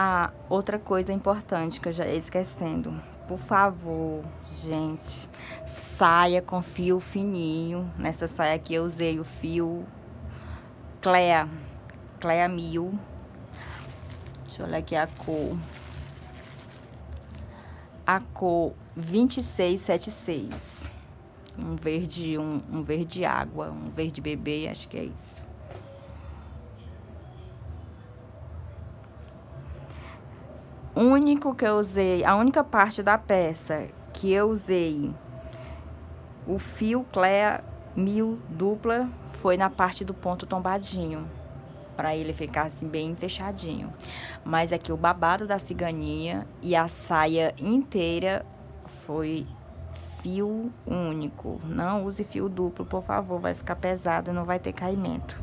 Ah, outra coisa importante que eu já ia esquecendo. Por favor, gente, saia com fio fininho. Nessa saia aqui eu usei o fio Clea, Clea Mil. Deixa eu olhar aqui a cor. A cor 2676. Um verde, um, um verde água, um verde bebê, acho que é isso. Único que eu usei, a única parte da peça que eu usei o fio Clea mil dupla foi na parte do ponto tombadinho, para ele ficar assim bem fechadinho. Mas aqui o babado da ciganinha e a saia inteira foi fio único. Não use fio duplo, por favor, vai ficar pesado, não vai ter caimento.